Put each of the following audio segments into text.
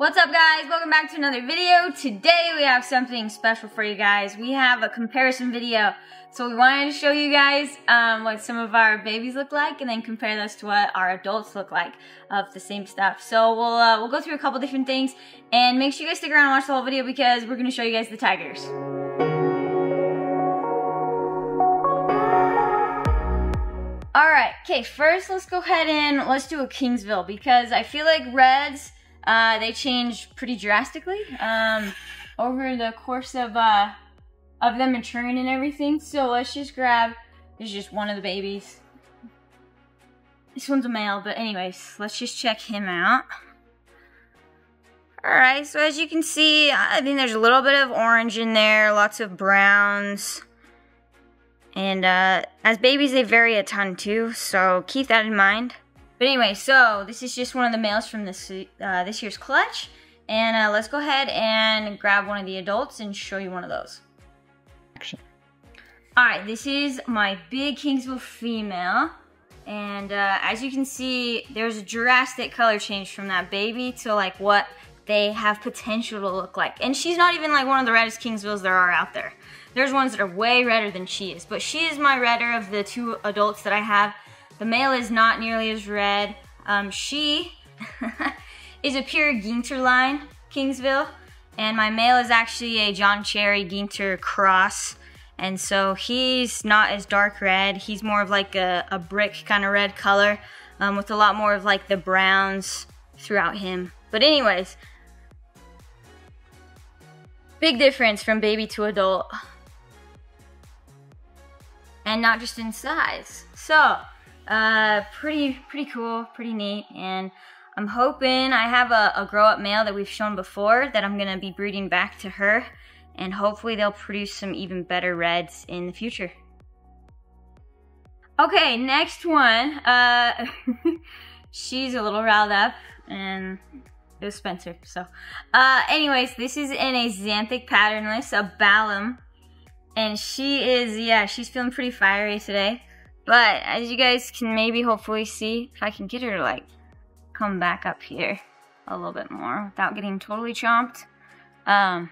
What's up guys? Welcome back to another video. Today we have something special for you guys. We have a comparison video. So we wanted to show you guys um, what some of our babies look like and then compare those to what our adults look like of the same stuff. So we'll, uh, we'll go through a couple different things and make sure you guys stick around and watch the whole video because we're going to show you guys the tigers. Alright, okay, first let's go ahead and let's do a Kingsville because I feel like Reds uh, they changed pretty drastically um, over the course of uh, of them maturing and everything. So let's just grab. This is just one of the babies. This one's a male, but anyways, let's just check him out. Alright, so as you can see, I mean, there's a little bit of orange in there, lots of browns. And uh, as babies, they vary a ton too, so keep that in mind. But anyway, so this is just one of the males from this, uh, this year's clutch. And uh, let's go ahead and grab one of the adults and show you one of those. Action. Alright, this is my big Kingsville female. And uh, as you can see, there's a drastic color change from that baby to like what they have potential to look like. And she's not even like one of the reddest Kingsvilles there are out there. There's ones that are way redder than she is. But she is my redder of the two adults that I have. The male is not nearly as red. Um, she is a pure Ginter line, Kingsville. And my male is actually a John Cherry Ginter cross. And so he's not as dark red. He's more of like a, a brick kind of red color um, with a lot more of like the browns throughout him. But anyways, big difference from baby to adult. And not just in size. So, uh, pretty, pretty cool, pretty neat. And I'm hoping I have a, a grow-up male that we've shown before that I'm gonna be breeding back to her. And hopefully they'll produce some even better reds in the future. Okay, next one. Uh, she's a little riled up and it was Spencer, so. Uh, anyways, this is an Axanthic patternless, a Balam. And she is, yeah, she's feeling pretty fiery today. But as you guys can maybe hopefully see, if I can get her to like come back up here a little bit more without getting totally chomped. Um,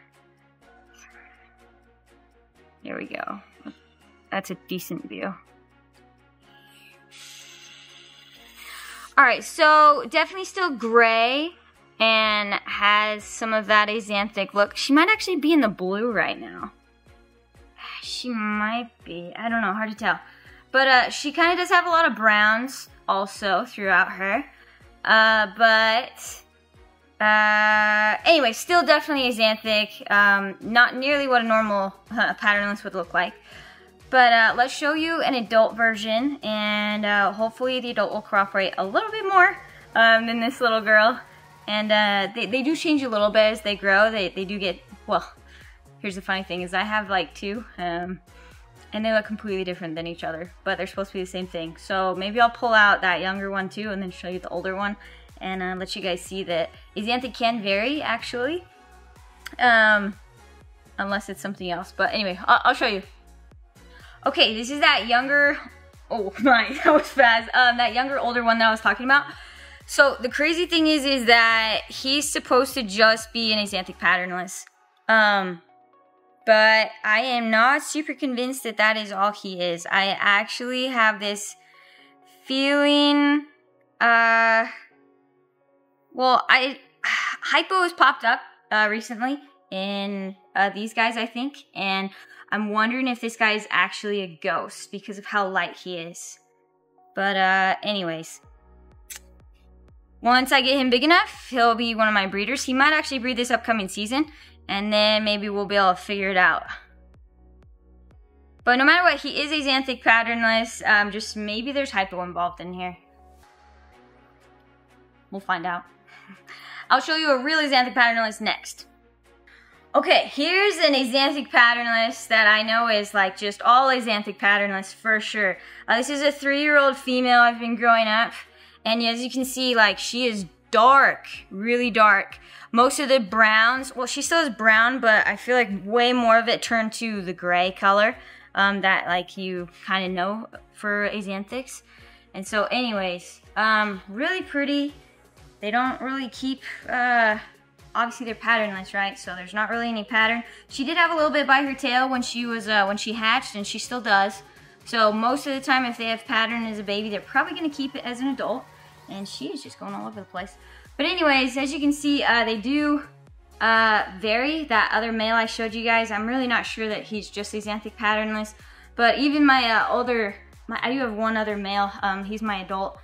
here we go. That's a decent view. Alright, so definitely still gray and has some of that axanthic look. She might actually be in the blue right now. She might be. I don't know. Hard to tell. But uh, she kind of does have a lot of browns also throughout her. Uh, but uh, anyway, still definitely axanthic. Um, not nearly what a normal uh, patternless would look like. But uh, let's show you an adult version, and uh, hopefully the adult will cooperate a little bit more um, than this little girl. And uh, they, they do change a little bit as they grow. They, they do get, well, here's the funny thing is I have like two. Um, and they look completely different than each other, but they're supposed to be the same thing. So maybe I'll pull out that younger one too and then show you the older one and uh, let you guys see that Axanthic can vary actually, um, unless it's something else. But anyway, I'll, I'll, show you. Okay, this is that younger, oh my, that was fast. Um, that younger, older one that I was talking about. So the crazy thing is, is that he's supposed to just be an Axanthic patternless. Um, but I am not super convinced that that is all he is. I actually have this feeling, uh, well, I, hypo has popped up, uh, recently in, uh, these guys, I think, and I'm wondering if this guy is actually a ghost because of how light he is. But, uh, anyways. Once I get him big enough, he'll be one of my breeders. He might actually breed this upcoming season and then maybe we'll be able to figure it out. But no matter what, he is axanthic patternless. Um, just maybe there's hypo involved in here. We'll find out. I'll show you a real axanthic patternless next. Okay, here's an axanthic patternless that I know is like just all axanthic patternless for sure. Uh, this is a three-year-old female I've been growing up. And as you can see, like she is dark, really dark. Most of the browns, well, she still is brown, but I feel like way more of it turned to the gray color um, that like you kind of know for Axanthics. And so anyways, um, really pretty. They don't really keep uh, obviously they're patternless, right? So there's not really any pattern. She did have a little bit by her tail when she was uh, when she hatched, and she still does. So most of the time, if they have pattern as a baby, they're probably gonna keep it as an adult. And she is just going all over the place. But anyways, as you can see, uh, they do uh, vary. That other male I showed you guys, I'm really not sure that he's just axanthic patternless. But even my uh, older, my, I do have one other male. Um, he's my adult.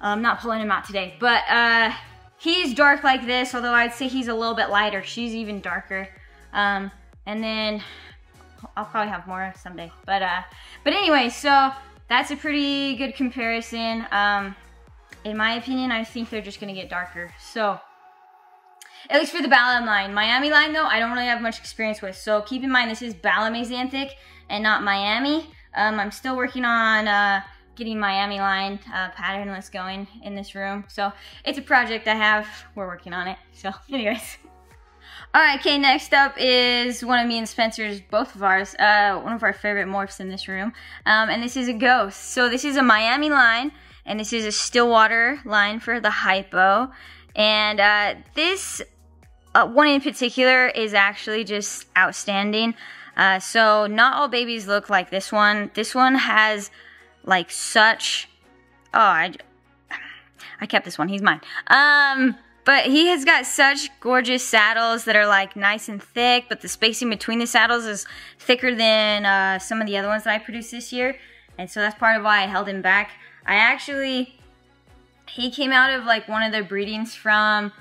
I'm not pulling him out today, but uh, he's dark like this, although I'd say he's a little bit lighter. She's even darker. Um, and then I'll probably have more someday. But uh, but anyway, so that's a pretty good comparison. Um, in my opinion, I think they're just gonna get darker. So at least for the Balam line. Miami line though, I don't really have much experience with. So keep in mind this is Balam Axanthic and not Miami. Um, I'm still working on uh, getting Miami line uh, patternless going in this room. So it's a project I have. We're working on it. So anyways. Alright, okay, next up is one of me and Spencer's, both of ours, uh, one of our favorite morphs in this room. Um, and this is a ghost. So this is a Miami line, and this is a Stillwater line for the hypo. And uh, this uh, one in particular is actually just outstanding. Uh, so not all babies look like this one. This one has like such. Oh, I, I kept this one. He's mine. Um, but he has got such gorgeous saddles that are like nice and thick, but the spacing between the saddles is thicker than uh, some of the other ones that I produced this year. And so that's part of why I held him back. I actually, he came out of like one of the breedings from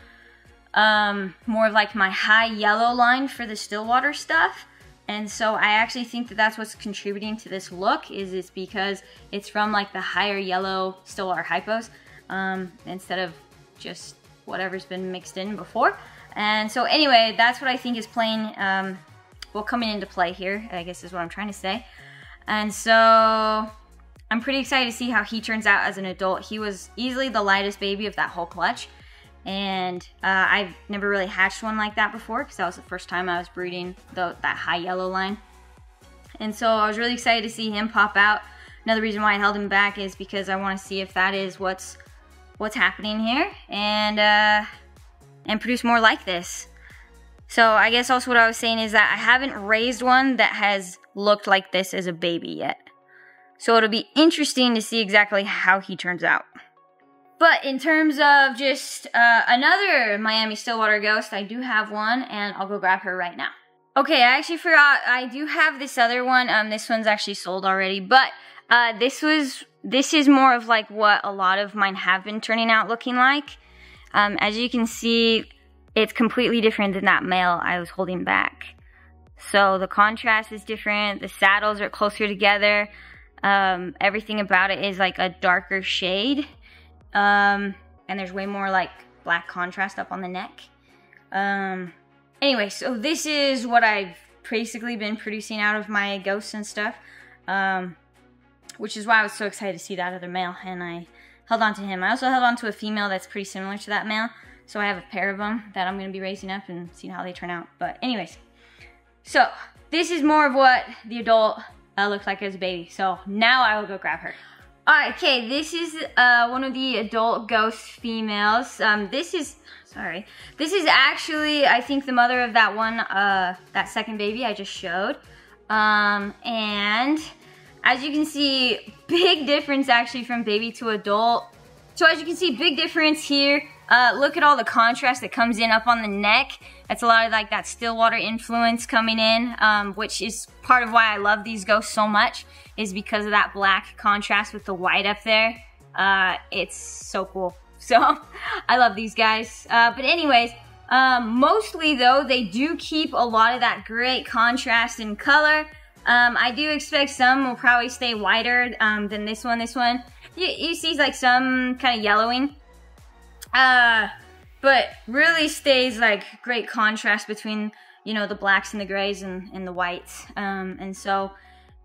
um, more of like my high yellow line for the Stillwater stuff. And so I actually think that that's what's contributing to this look is it's because it's from like the higher yellow Stillwater hypos um, instead of just whatever's been mixed in before. And so anyway, that's what I think is playing, um, well coming into play here, I guess is what I'm trying to say. And so I'm pretty excited to see how he turns out as an adult. He was easily the lightest baby of that whole clutch. And uh, I've never really hatched one like that before because that was the first time I was breeding the, that high yellow line. And so I was really excited to see him pop out. Another reason why I held him back is because I want to see if that is what's what's happening here and uh, and produce more like this. So I guess also what I was saying is that I haven't raised one that has looked like this as a baby yet. So it'll be interesting to see exactly how he turns out. But in terms of just uh, another Miami Stillwater Ghost, I do have one, and I'll go grab her right now. Okay, I actually forgot, I do have this other one. Um, this one's actually sold already, but uh, this was, this is more of like what a lot of mine have been turning out looking like. Um, as you can see, it's completely different than that male I was holding back. So the contrast is different, the saddles are closer together, um, everything about it is like a darker shade. Um, and there's way more like black contrast up on the neck. Um, anyway, so this is what I've basically been producing out of my ghosts and stuff. Um, which is why I was so excited to see that other male and I held on to him. I also held on to a female that's pretty similar to that male. So I have a pair of them that I'm going to be raising up and seeing how they turn out. But anyways, so this is more of what the adult uh, looks like as a baby. So now I will go grab her. Alright, okay, this is uh, one of the adult ghost females. Um, this is, sorry, this is actually, I think, the mother of that one, uh, that second baby I just showed. Um, and as you can see, big difference actually from baby to adult. So as you can see, big difference here. Uh, look at all the contrast that comes in up on the neck. That's a lot of like that Stillwater influence coming in, um, which is part of why I love these ghosts so much, is because of that black contrast with the white up there. Uh, it's so cool. So I love these guys. Uh, but anyways, um, mostly though, they do keep a lot of that great contrast in color. Um, I do expect some will probably stay whiter um, than this one. This one, you, you see like some kind of yellowing. Uh, but really stays like great contrast between, you know, the blacks and the grays and, and the whites. Um, and so,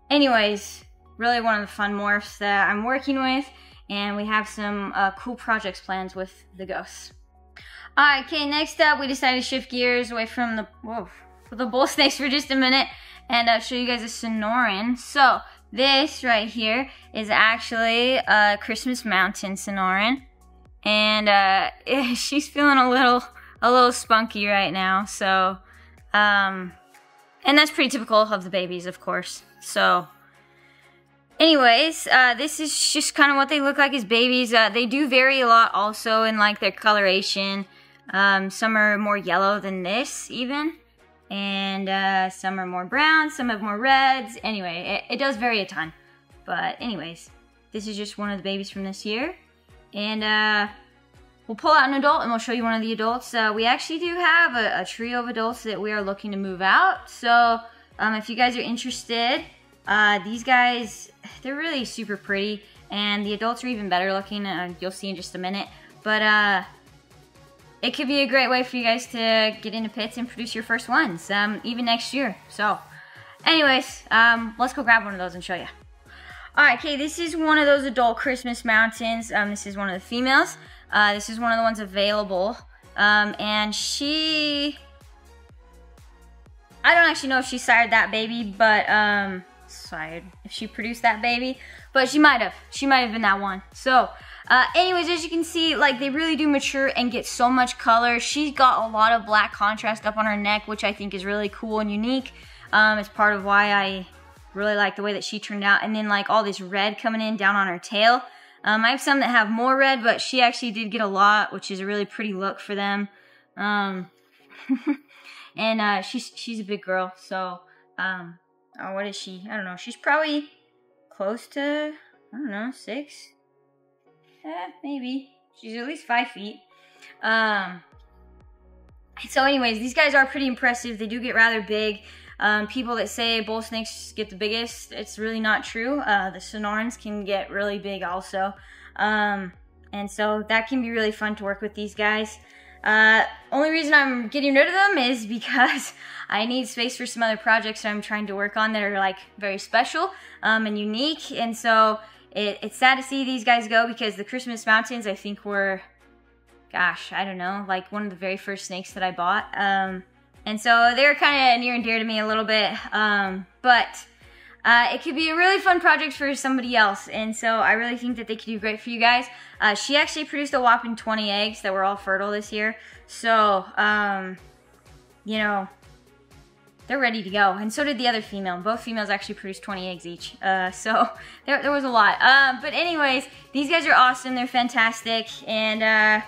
anyways, really one of the fun morphs that I'm working with. And we have some uh, cool projects plans with the ghosts. Alright, okay, next up, we decided to shift gears away from the, whoa, the bull snakes for just a minute and uh, show you guys a Sonoran. So, this right here is actually a Christmas Mountain Sonoran and uh, she's feeling a little a little spunky right now. So, um, and that's pretty typical of the babies, of course. So, anyways, uh, this is just kind of what they look like as babies. Uh, they do vary a lot also in like their coloration. Um, some are more yellow than this even. And uh, some are more brown, some have more reds. Anyway, it, it does vary a ton. But anyways, this is just one of the babies from this year. And uh, we'll pull out an adult and we'll show you one of the adults. Uh, we actually do have a, a, trio of adults that we are looking to move out. So um, if you guys are interested, uh, these guys, they're really super pretty. And the adults are even better looking. Uh, you'll see in just a minute. But uh, it could be a great way for you guys to get into pits and produce your first ones, um, even next year. So anyways, um, let's go grab one of those and show you. Alright, okay, this is one of those adult Christmas mountains. Um, this is one of the females. Uh, this is one of the ones available. Um, and she... I don't actually know if she sired that baby, but, um, sired, if she produced that baby. But she might have. She might have been that one. So, uh, anyways, as you can see, like, they really do mature and get so much color. She's got a lot of black contrast up on her neck, which I think is really cool and unique. Um, it's part of why I Really like the way that she turned out. And then like all this red coming in down on her tail. Um, I have some that have more red, but she actually did get a lot, which is a really pretty look for them. Um, and uh, she's she's a big girl, so um, oh, what is she? I don't know. She's probably close to I don't know six, eh, maybe. She's at least five feet. Um, so, anyways, these guys are pretty impressive. They do get rather big. Um, people that say bull snakes get the biggest, it's really not true. Uh, the Sonorans can get really big also. Um, and so that can be really fun to work with these guys. Uh, only reason I'm getting rid of them is because I need space for some other projects that I'm trying to work on that are like very special um, and unique. And so it, it's sad to see these guys go because the Christmas Mountains I think were, gosh, I don't know, like one of the very first snakes that I bought. Um, and so they're kind of near and dear to me a little bit. Um, but uh, it could be a really fun project for somebody else. And so I really think that they could do great for you guys. Uh, she actually produced a whopping 20 eggs that were all fertile this year. So, um, you know, they're ready to go. And so did the other female. Both females actually produced 20 eggs each. Uh, so there, there, was a lot. Uh, but anyways, these guys are awesome. They're fantastic. And uh,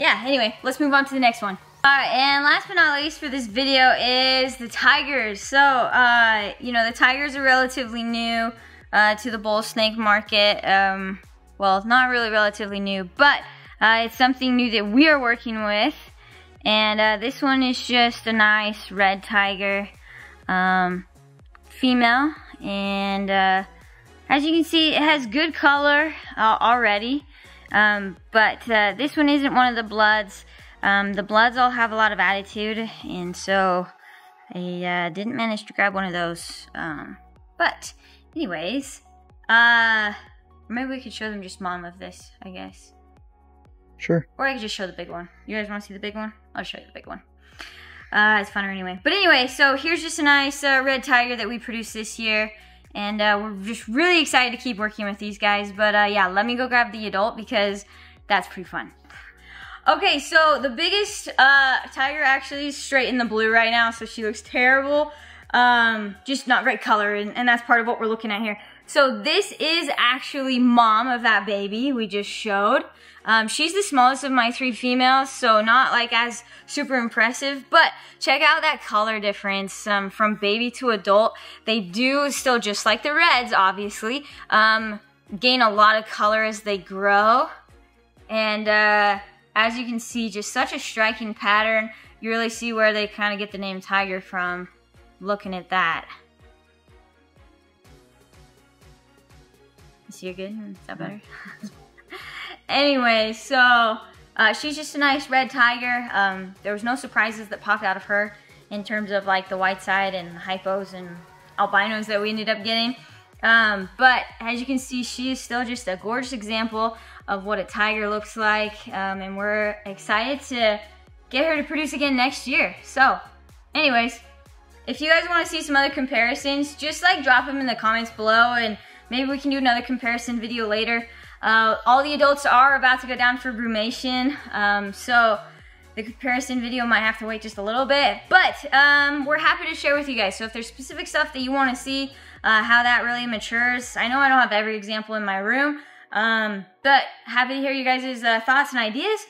yeah, anyway, let's move on to the next one. Alright, and last but not least for this video is the tigers. So, uh, you know, the tigers are relatively new uh, to the bull snake market. Um, well, not really relatively new, but uh, it's something new that we are working with. And uh, this one is just a nice red tiger um, female. And uh, as you can see, it has good color uh, already. Um, but this one isn't one of the bloods. Um, the Bloods all have a lot of attitude, and so I uh, didn't manage to grab one of those. Um, but, anyways, uh, maybe we could show them just mom of this, I guess. Sure. Or I could just show the big one. You guys want to see the big one? I'll show you the big one. Uh, it's funner anyway. But anyway, so here's just a nice uh, red tiger that we produced this year. And uh, we're just really excited to keep working with these guys. But uh, yeah, let me go grab the adult because that's pretty fun. Okay, so the biggest uh, tiger actually is straight in the blue right now, so she looks terrible. Um, just not great color, and, and that's part of what we're looking at here. So this is actually mom of that baby we just showed. Um, she's the smallest of my three females, so not like as super impressive, but check out that color difference um, from baby to adult. They do still, just like the reds, obviously, um, gain a lot of color as they grow. And, uh, as you can see, just such a striking pattern. You really see where they kind of get the name tiger from looking at that. See you good? Is that better? anyway, so uh, she's just a nice red tiger. Um, there was no surprises that popped out of her in terms of like the white side and hypos and albinos that we ended up getting. Um, but as you can see, she is still just a gorgeous example of what a tiger looks like. Um, and we're excited to get her to produce again next year. So anyways, if you guys want to see some other comparisons, just like drop them in the comments below and maybe we can do another comparison video later. Uh, all the adults are about to go down for brumation. Um, so the comparison video might have to wait just a little bit, but um, we're happy to share with you guys. So if there's specific stuff that you want to see, uh, how that really matures, I know I don't have every example in my room, um, but happy to hear you guys' uh, thoughts and ideas.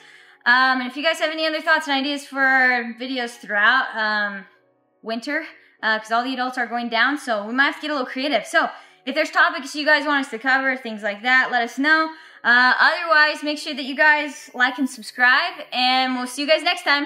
Um, and if you guys have any other thoughts and ideas for videos throughout um, winter, because uh, all the adults are going down, so we might have to get a little creative. So if there's topics you guys want us to cover, things like that, let us know. Uh, otherwise, make sure that you guys like and subscribe, and we'll see you guys next time.